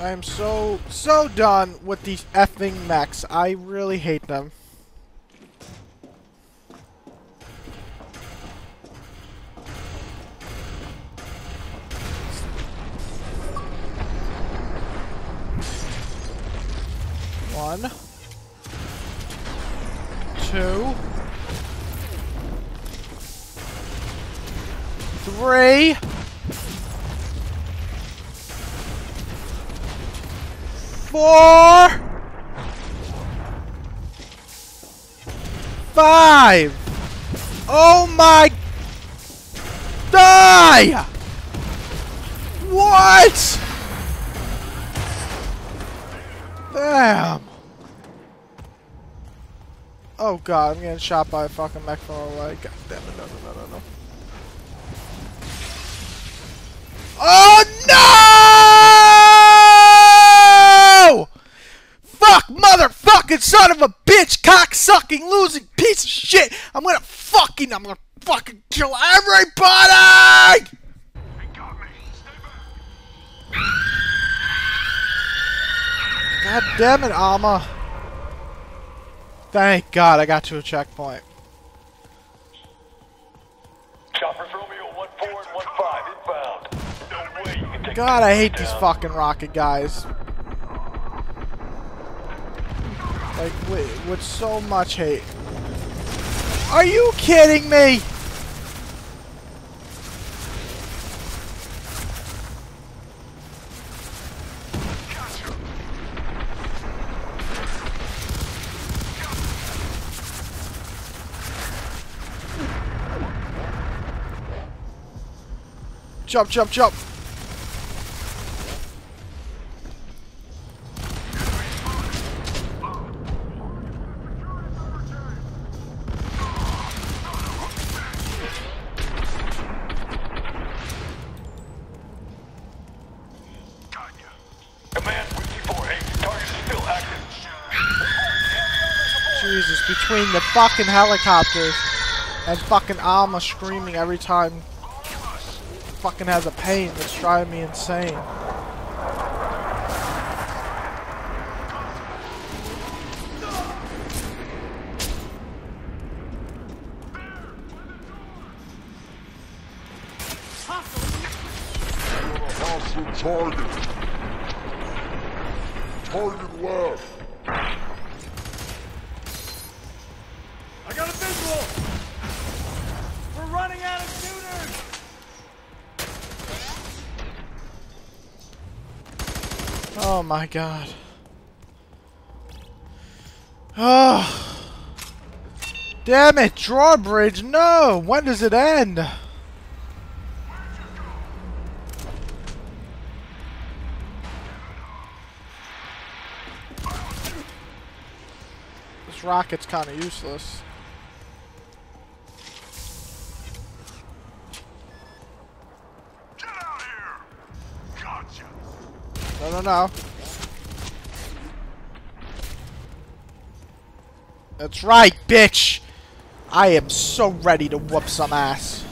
I am so, so done with these effing mechs. I really hate them. One. Two. Three. Four. Five. Oh my. Die! What? Damn. Oh god, I'm getting shot by a fucking mech from away. God damn it, no, no, no, no, no. Oh no! Fuck, motherfucking son of a bitch, cock-sucking, losing piece of shit! I'm gonna fucking, I'm gonna fucking kill everybody! Stay back. God damn it, Alma. Thank God I got to a checkpoint. Choppers Romeo 14 and 15 inbound. No way you can take God, I hate these fucking rocket guys. Like, with, with so much hate. Are you kidding me? Jump, jump, jump. Between the fucking helicopters and fucking Alma screaming every time fucking has a pain that's driving me insane. Target. Target left. I got a visual! We're running out of shooters! Oh my god. Oh. Damn it, drawbridge, no! When does it end? This rocket's kinda useless. Get out here! Gotcha. No, no, no. That's right, bitch! I am so ready to whoop some ass.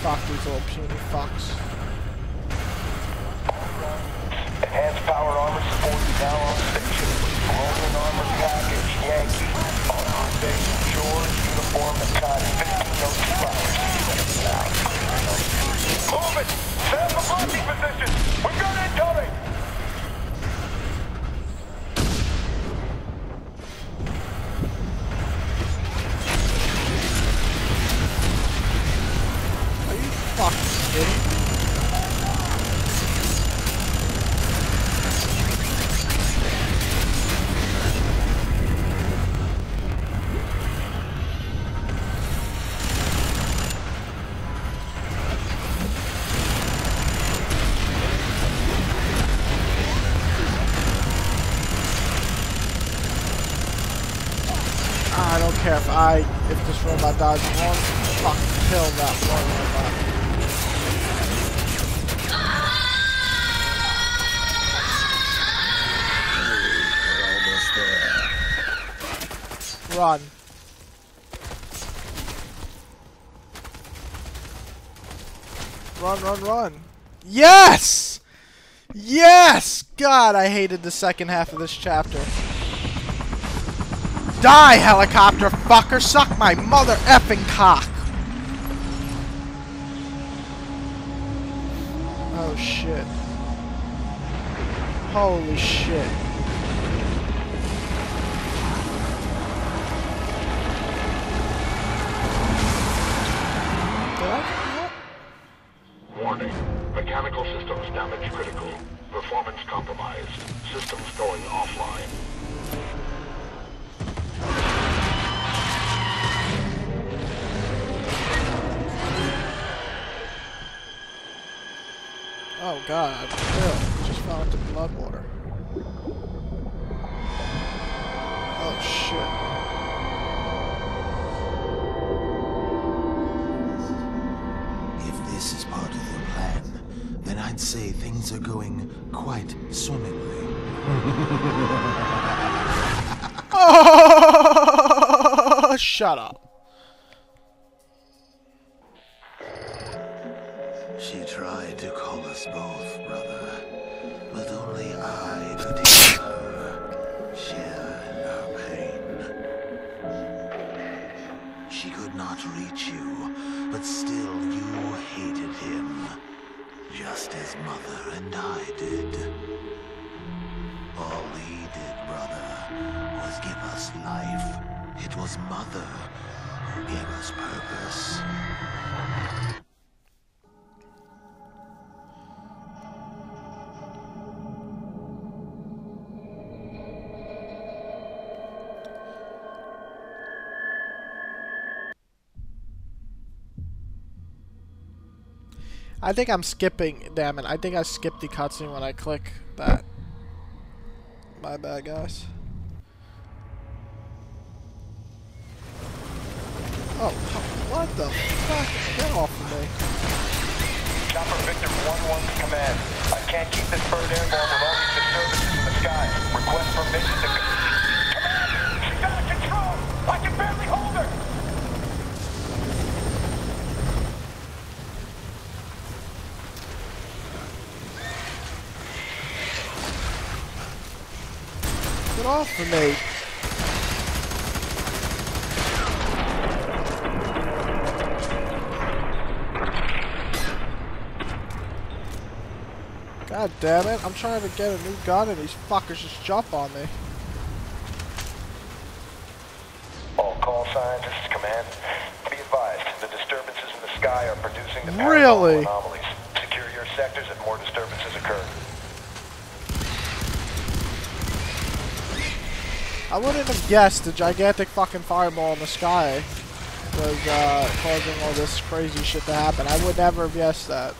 Fuck these little puny fucks. if I, if this robot dies one fucking kill, that one robot. Run. Run, run, run. Yes! Yes! God, I hated the second half of this chapter. Die, helicopter fucker! Suck my mother effing cock! Oh shit. Holy shit. God, Ew, just fell into blood water. Oh shit. If this is part of your plan, then I'd say things are going quite swimmingly. Oh, shut up. She tried to call us both, brother, but only I could hear her, share in her pain. She could not reach you, but still you hated him, just as mother and I did. All he did, brother, was give us life. It was mother who gave us purpose. I think I'm skipping. Damn it! I think I skipped the cutscene when I click that. My bad, guys. Oh, what the fuck? Get off of me! Chopper Victor 1-1 to command. I can't keep this bird airborne with all these disturbances in the sky. Request permission to... Command! She's out of control! I can barely hold her! Of me! God damn it! I'm trying to get a new gun and these fuckers just jump on me. All call signs, this is command. Be advised, the disturbances in the sky are producing the Really? anomalies. Secure your sectors if more disturbances occur. I wouldn't have guessed the gigantic fucking fireball in the sky was uh, causing all this crazy shit to happen. I would never have guessed that.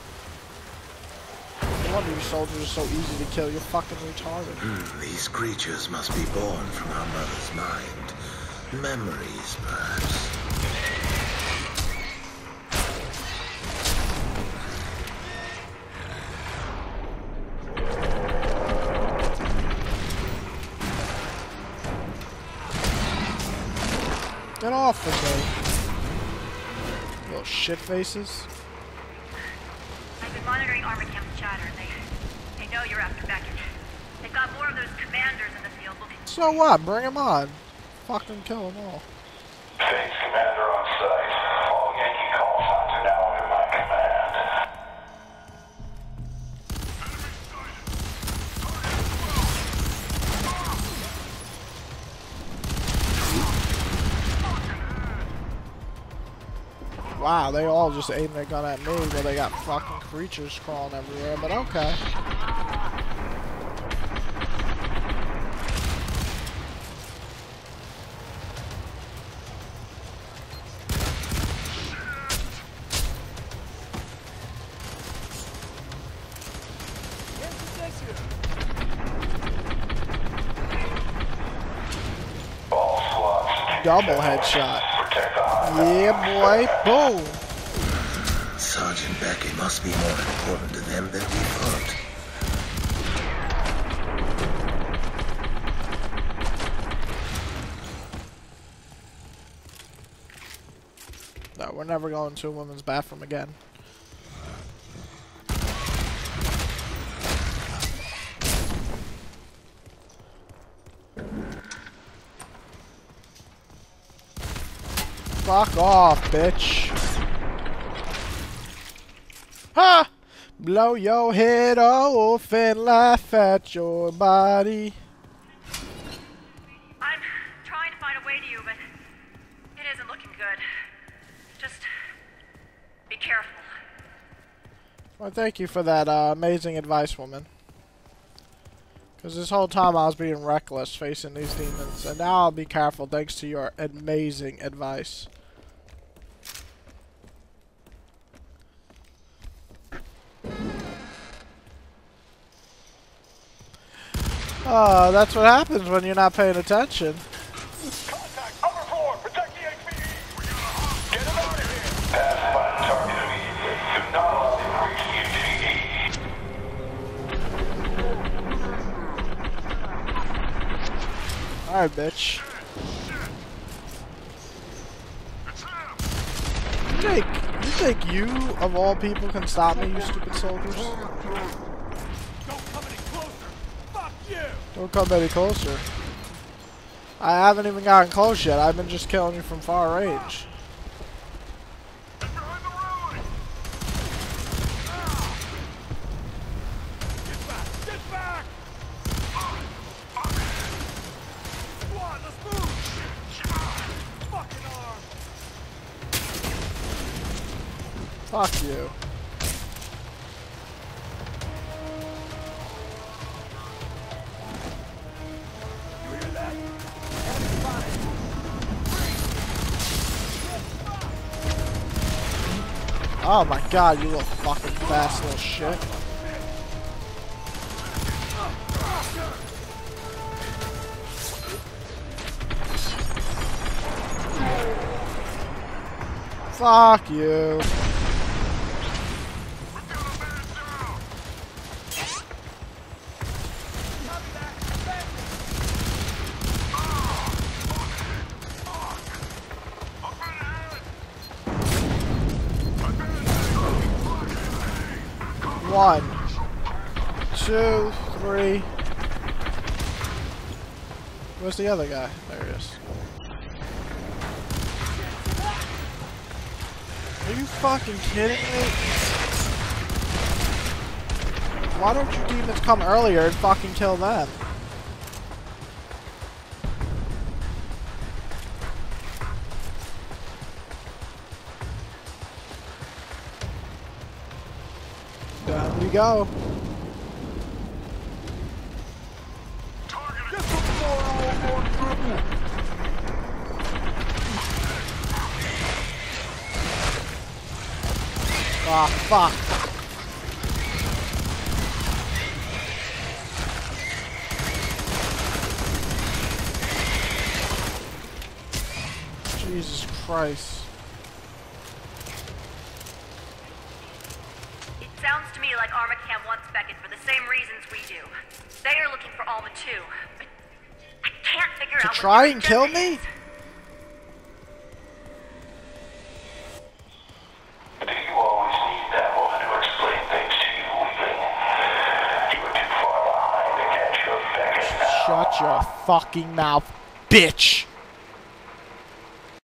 No wonder you soldiers are so easy to kill. You're fucking retarded. Hmm, These creatures must be born from our mother's mind. Memories, perhaps. Get off of me. Little shit faces. I've been monitoring Armacham chatter. They, they know you're after Beckett. They've got more of those commanders in the field looking. So what? Bring them on. Fucking kill them all. Phase commander Wow, they all just aimed their gun at me, but they got fucking creatures crawling everywhere, but okay. Double headshot. Protect the high. Yeah, boy. Boom. Sergeant Beckett must be more important to them than we thought. No, we're never going to a women's bathroom again. Fuck off, bitch. Ha! Blow your head off and laugh at your body. I'm trying to find a way to you, but it isn't looking good. Just be careful. Well, thank you for that uh, amazing advice, woman. Because this whole time I was being reckless facing these demons, and now I'll be careful thanks to your amazing advice. Oh, that's what happens when you're not paying attention. Contact upper floor. Protect the HPE. Get him out of here. Pass by target immediately. Do not reach Alright, bitch. You think, you think you, of all people, can stop me, you stupid soldiers? Don't come any closer! Fuck you! Don't come any closer. I haven't even gotten close yet. I've been just killing you from far range. Oh my god, you little fucking fast little shit. Fuck you. One, two, three. Where's the other guy? There he is. Are you fucking kidding me? Why don't you demons come earlier and fucking kill them? Down we go. Ah, fuck. Jesus Christ. It sounds to me like Armacham wants Beckett for the same reasons we do. They are looking for Alma too, but I can't figure To out To try and kill me? is. Do you always need that woman to explain things to you, weakling? You were too far behind to catch your Beckett now. Shut your fucking mouth, bitch.